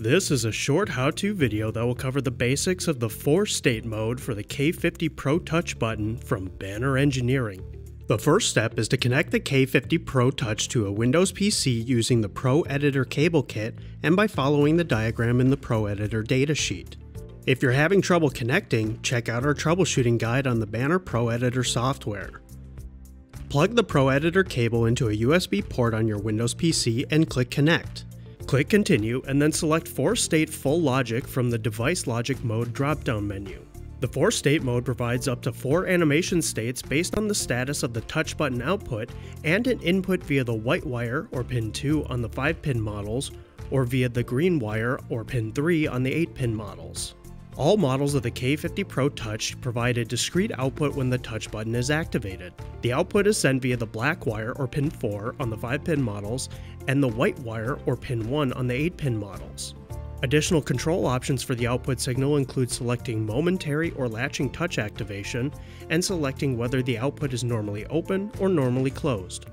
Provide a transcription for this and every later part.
This is a short how-to video that will cover the basics of the 4-state mode for the K50 Pro Touch button from Banner Engineering. The first step is to connect the K50 Pro Touch to a Windows PC using the Pro Editor cable kit and by following the diagram in the Pro Editor datasheet. If you're having trouble connecting, check out our troubleshooting guide on the Banner Pro Editor software. Plug the Pro Editor cable into a USB port on your Windows PC and click Connect. Click Continue and then select 4-State Full Logic from the Device Logic Mode drop-down menu. The 4-State mode provides up to 4 animation states based on the status of the touch button output and an input via the white wire or pin 2 on the 5-pin models or via the green wire or pin 3 on the 8-pin models. All models of the K50 Pro Touch provide a discrete output when the touch button is activated. The output is sent via the black wire or pin 4 on the 5-pin models and the white wire or pin 1 on the 8-pin models. Additional control options for the output signal include selecting momentary or latching touch activation and selecting whether the output is normally open or normally closed.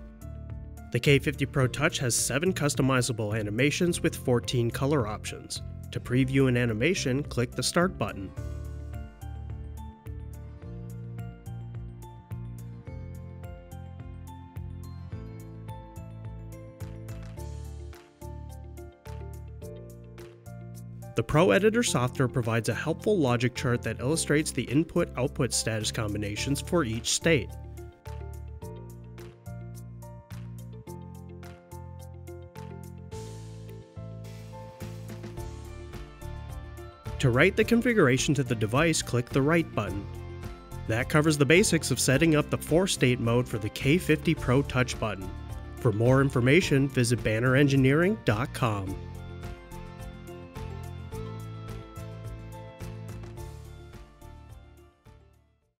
The K50 Pro Touch has 7 customizable animations with 14 color options. To preview an animation, click the Start button. The Pro Editor software provides a helpful logic chart that illustrates the input-output status combinations for each state. To write the configuration to the device, click the Write button. That covers the basics of setting up the 4-state mode for the K50 Pro Touch button. For more information, visit bannerengineering.com.